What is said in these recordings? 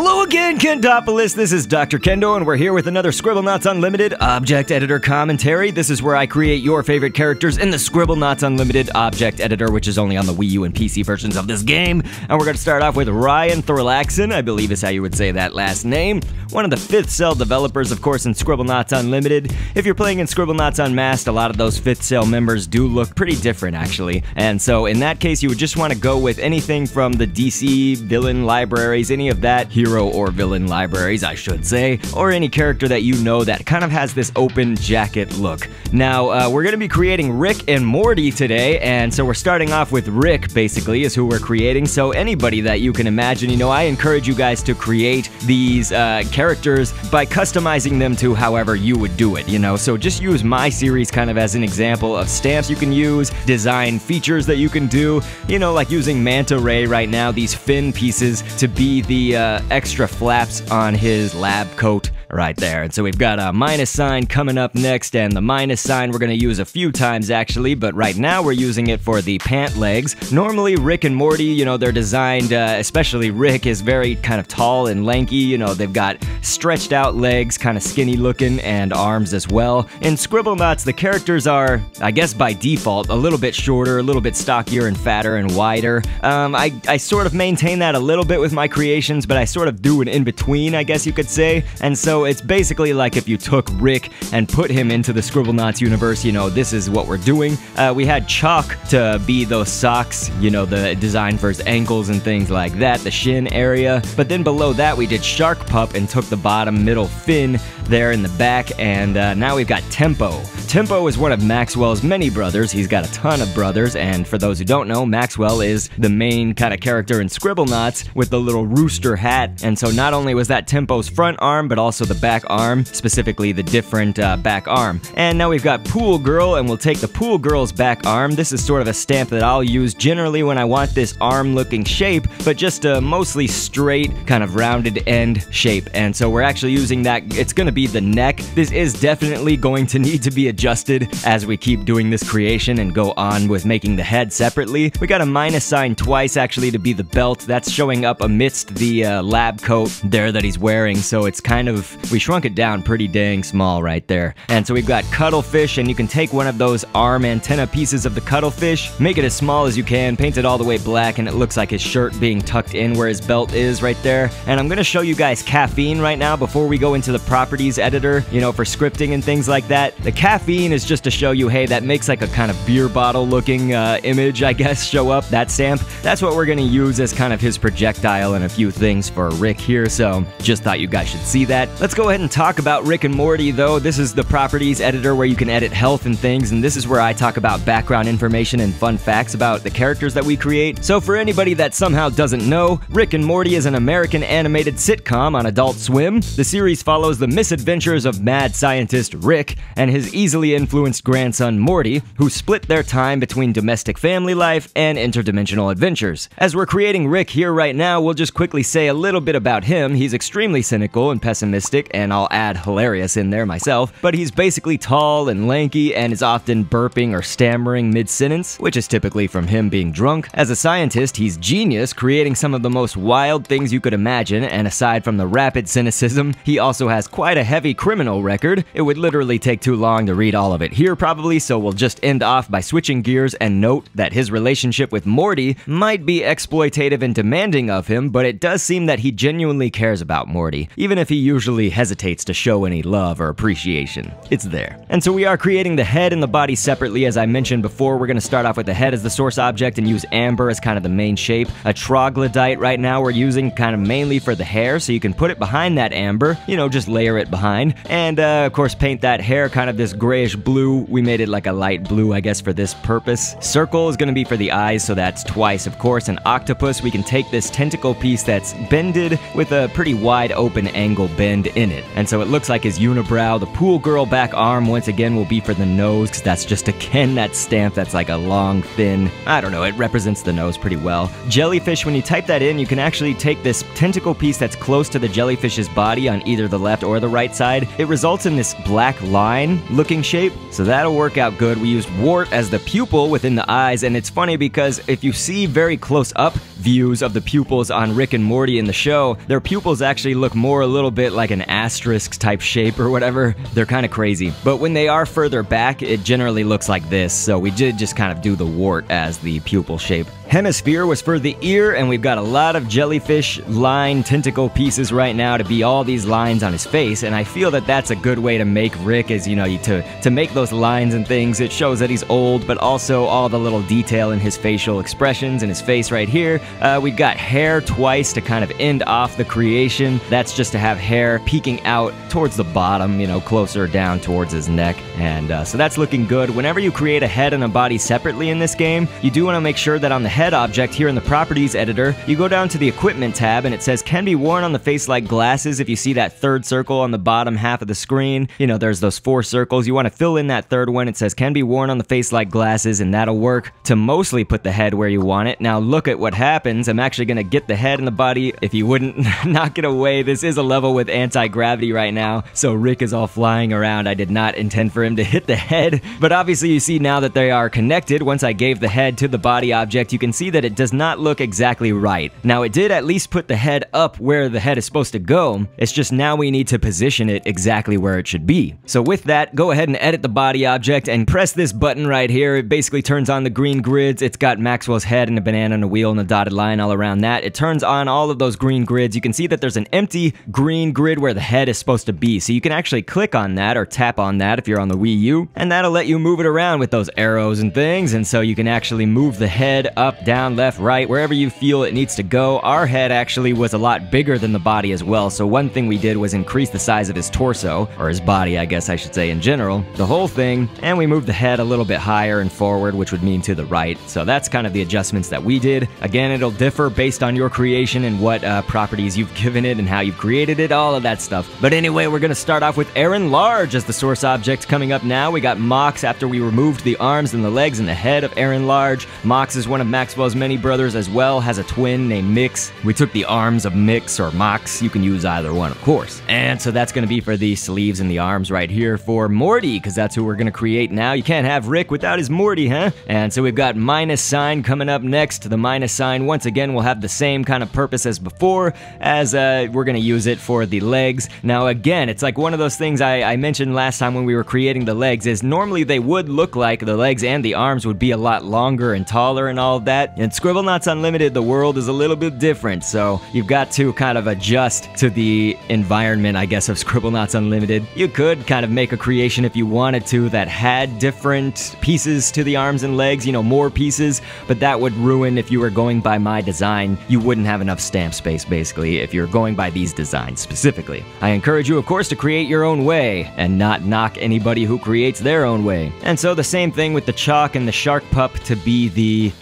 Hello again, Kendopolis. This is Dr. Kendo, and we're here with another Scribblenauts Unlimited Object Editor commentary. This is where I create your favorite characters in the Scribblenauts Unlimited Object Editor, which is only on the Wii U and PC versions of this game. And we're going to start off with Ryan Thorlaxon, I believe is how you would say that last name. One of the Fifth Cell developers, of course, in Scribblenauts Unlimited. If you're playing in Scribblenauts Unmasked, a lot of those Fifth Cell members do look pretty different, actually. And so in that case, you would just want to go with anything from the DC villain libraries, any of that hero or villain libraries, I should say, or any character that you know that kind of has this open jacket look. Now, uh, we're going to be creating Rick and Morty today, and so we're starting off with Rick, basically, is who we're creating. So anybody that you can imagine, you know, I encourage you guys to create these uh, characters by customizing them to however you would do it, you know. So just use my series kind of as an example of stamps you can use, design features that you can do, you know, like using Manta Ray right now, these fin pieces to be the uh, extra flaps on his lab coat right there. And so we've got a minus sign coming up next, and the minus sign we're going to use a few times actually, but right now we're using it for the pant legs. Normally, Rick and Morty, you know, they're designed, uh, especially Rick is very kind of tall and lanky, you know, they've got stretched out legs, kind of skinny looking, and arms as well. In Scribblenauts, the characters are, I guess by default, a little bit shorter, a little bit stockier and fatter and wider. Um, I, I sort of maintain that a little bit with my creations, but I sort of do an in-between, I guess you could say. And so it's basically like if you took Rick and put him into the Scribblenauts universe, you know, this is what we're doing. Uh, we had Chalk to be those socks, you know, the design for his ankles and things like that, the shin area. But then below that, we did Shark Pup and took the bottom middle fin there in the back, and uh, now we've got Tempo. Tempo is one of Maxwell's many brothers. He's got a ton of brothers, and for those who don't know, Maxwell is the main kind of character in Scribblenauts with the little rooster hat. And so not only was that Tempo's front arm, but also the back arm, specifically the different uh, back arm. And now we've got Pool Girl, and we'll take the Pool Girl's back arm. This is sort of a stamp that I'll use generally when I want this arm-looking shape, but just a mostly straight, kind of rounded end shape. And so we're actually using that, it's gonna be the neck. This is definitely going to need to be adjusted as we keep doing this creation and go on with making the head separately. We got a minus sign twice actually to be the belt. That's showing up amidst the uh, lab coat there that he's wearing. So it's kind of, we shrunk it down pretty dang small right there. And so we've got cuttlefish and you can take one of those arm antenna pieces of the cuttlefish, make it as small as you can, paint it all the way black and it looks like his shirt being tucked in where his belt is right there. And I'm gonna show you guys caffeine right now before we go into the properties editor, you know, for scripting and things like that. The caffeine is just to show you, hey, that makes like a kind of beer bottle looking uh, image, I guess, show up, that stamp. That's what we're gonna use as kind of his projectile and a few things for Rick here, so just thought you guys should see that. Let's go ahead and talk about Rick and Morty, though. This is the properties editor where you can edit health and things, and this is where I talk about background information and fun facts about the characters that we create. So for anybody that somehow doesn't know, Rick and Morty is an American animated sitcom on Adult Swim. The series follows the misadventures of mad scientist Rick and his easily influenced grandson Morty, who split their time between domestic family life and interdimensional adventures. As we're creating Rick here right now, we'll just quickly say a little bit about him. He's extremely cynical and pessimistic, and I'll add hilarious in there myself, but he's basically tall and lanky and is often burping or stammering mid-sentence, which is typically from him being drunk. As a scientist, he's genius, creating some of the most wild things you could imagine, and aside from the rapid cynicism, he also has quite a heavy criminal record. It would literally take too long to read all of it here probably, so we'll just end off by switching gears and note that his relationship with Morty might be exploitative and demanding of him, but it does seem that he genuinely cares about Morty, even if he usually hesitates to show any love or appreciation. It's there. And so we are creating the head and the body separately, as I mentioned before. We're going to start off with the head as the source object and use amber as kind of the main shape. A troglodyte right now we're using kind of mainly for the hair, so you can put it behind that amber, you know, just layer it behind. And uh, of course paint that hair kind of this grayish blue. We made it like a light blue, I guess, for this purpose. Circle is going to be for the eyes, so that's twice, of course. An octopus, we can take this tentacle piece that's bended with a pretty wide open angle bend in it. And so it looks like his unibrow. The pool girl back arm, once again, will be for the nose, because that's just again that stamp that's like a long, thin, I don't know, it represents the nose pretty well. Jellyfish, when you type that in, you can actually take this tentacle piece that's close to the jellyfish's body on either the left or the right side. It results in this black line looking shape, so that'll work out good. We used wart as the pupil within the eyes, and it's funny because if you see very close up, views of the pupils on Rick and Morty in the show, their pupils actually look more a little bit like an asterisk type shape or whatever. They're kind of crazy. But when they are further back, it generally looks like this, so we did just kind of do the wart as the pupil shape. Hemisphere was for the ear, and we've got a lot of jellyfish line tentacle pieces right now to be all these lines on his face, and I feel that that's a good way to make Rick is, you know, to, to make those lines and things. It shows that he's old, but also all the little detail in his facial expressions and his face right here. Uh, we've got hair twice to kind of end off the creation. That's just to have hair peeking out towards the bottom, you know, closer down towards his neck, and uh, so that's looking good. Whenever you create a head and a body separately in this game, you do want to make sure that on the head object here in the properties editor, you go down to the equipment tab and it says can be worn on the face like glasses. If you see that third circle on the bottom half of the screen, you know, there's those four circles. You want to fill in that third one. It says can be worn on the face like glasses and that'll work to mostly put the head where you want it. Now look at what happens. I'm actually going to get the head and the body. If you wouldn't knock it away, this is a level with anti-gravity right now. So Rick is all flying around. I did not intend for him to hit the head, but obviously you see now that they are connected. Once I gave the head to the body object, you can can see that it does not look exactly right. Now it did at least put the head up where the head is supposed to go, it's just now we need to position it exactly where it should be. So with that, go ahead and edit the body object and press this button right here. It basically turns on the green grids. It's got Maxwell's head and a banana and a wheel and a dotted line all around that. It turns on all of those green grids. You can see that there's an empty green grid where the head is supposed to be. So you can actually click on that or tap on that if you're on the Wii U, and that'll let you move it around with those arrows and things. And so you can actually move the head up, down, left, right, wherever you feel it needs to go. Our head actually was a lot bigger than the body as well, so one thing we did was increase the size of his torso, or his body, I guess I should say in general, the whole thing, and we moved the head a little bit higher and forward, which would mean to the right. So that's kind of the adjustments that we did. Again, it'll differ based on your creation and what uh, properties you've given it and how you've created it, all of that stuff. But anyway, we're gonna start off with Aaron Large as the source object coming up now. We got Mox after we removed the arms and the legs and the head of Aaron Large. Mox is one of Maxwell's many brothers as well, has a twin named Mix. We took the arms of Mix or Mox, you can use either one of course. And so that's gonna be for the sleeves and the arms right here for Morty, because that's who we're gonna create now. You can't have Rick without his Morty, huh? And so we've got minus sign coming up next. The minus sign, once again, will have the same kind of purpose as before, as uh, we're gonna use it for the legs. Now again, it's like one of those things I, I mentioned last time when we were creating the legs, is normally they would look like the legs and the arms would be a lot longer and taller and all of that. And Scribblenauts Unlimited, the world is a little bit different, so you've got to kind of adjust to the environment, I guess, of Scribblenauts Unlimited. You could kind of make a creation if you wanted to that had different pieces to the arms and legs, you know, more pieces, but that would ruin if you were going by my design. You wouldn't have enough stamp space, basically, if you're going by these designs specifically. I encourage you, of course, to create your own way and not knock anybody who creates their own way. And so the same thing with the chalk and the shark pup to be the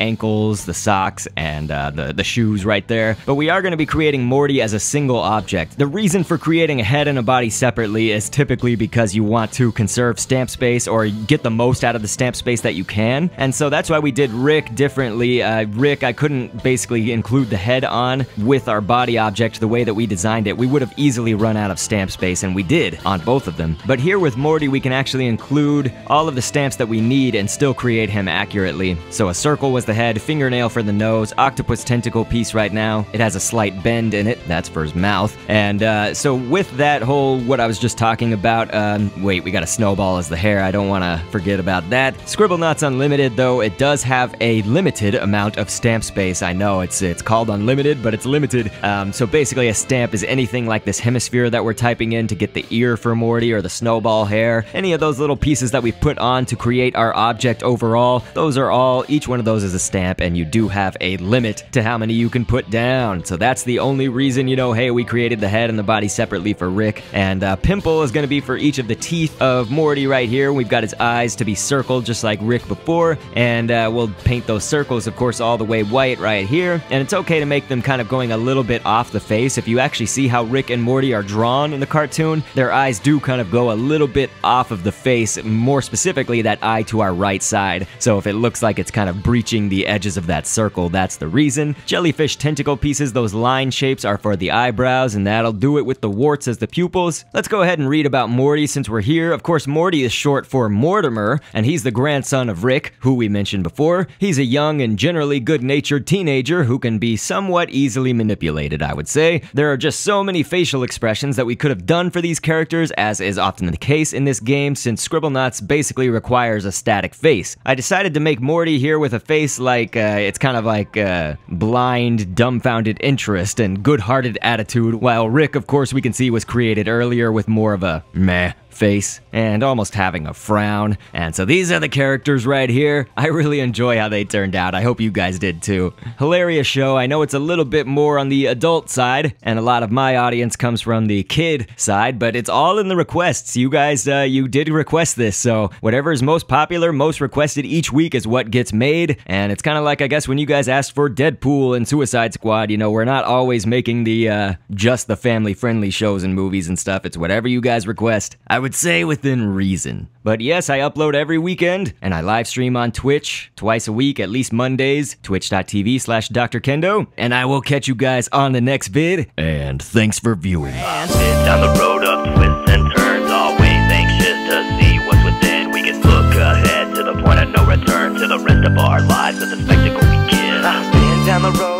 the socks, and uh, the, the shoes right there. But we are going to be creating Morty as a single object. The reason for creating a head and a body separately is typically because you want to conserve stamp space or get the most out of the stamp space that you can. And so that's why we did Rick differently. Uh, Rick, I couldn't basically include the head on with our body object the way that we designed it. We would have easily run out of stamp space, and we did on both of them. But here with Morty, we can actually include all of the stamps that we need and still create him accurately. So a circle was the head, fingernail for the nose, octopus tentacle piece right now. It has a slight bend in it. That's for his mouth. And uh, so with that whole, what I was just talking about, um, wait, we got a snowball as the hair. I don't want to forget about that. Scribble Scribblenauts Unlimited, though, it does have a limited amount of stamp space. I know it's it's called unlimited, but it's limited. Um, so basically, a stamp is anything like this hemisphere that we're typing in to get the ear for Morty or the snowball hair. Any of those little pieces that we put on to create our object overall, those are all, each one of those is a stamp, and you do have a limit to how many you can put down. So that's the only reason, you know, hey, we created the head and the body separately for Rick. And uh, Pimple is going to be for each of the teeth of Morty right here. We've got his eyes to be circled just like Rick before. And uh, we'll paint those circles, of course, all the way white right here. And it's okay to make them kind of going a little bit off the face. If you actually see how Rick and Morty are drawn in the cartoon, their eyes do kind of go a little bit off of the face, more specifically that eye to our right side. So if it looks like it's kind of breaching the edge edges of that circle, that's the reason. Jellyfish tentacle pieces, those line shapes are for the eyebrows, and that'll do it with the warts as the pupils. Let's go ahead and read about Morty since we're here. Of course, Morty is short for Mortimer, and he's the grandson of Rick, who we mentioned before. He's a young and generally good-natured teenager who can be somewhat easily manipulated, I would say. There are just so many facial expressions that we could have done for these characters, as is often the case in this game since Scribblenauts basically requires a static face. I decided to make Morty here with a face like, uh, it's kind of like uh, blind, dumbfounded interest and good-hearted attitude, while Rick, of course, we can see was created earlier with more of a meh face and almost having a frown. And so these are the characters right here. I really enjoy how they turned out. I hope you guys did too. Hilarious show. I know it's a little bit more on the adult side, and a lot of my audience comes from the kid side, but it's all in the requests. You guys, uh, you did request this, so whatever is most popular, most requested each week is what gets made. And it's kind of like, I guess, when you guys asked for Deadpool and Suicide Squad, you know, we're not always making the, uh, just the family friendly shows and movies and stuff. It's whatever you guys request. I would say within reason. But yes, I upload every weekend, and I live stream on Twitch twice a week, at least Mondays, twitch.tv slash Dr. Kendo, and I will catch you guys on the next vid, and thanks for viewing. And down the road of twists and turns, always anxious to see what's within. We can look ahead to the point of no return to the rest of our lives as the spectacle begins. I've been down the road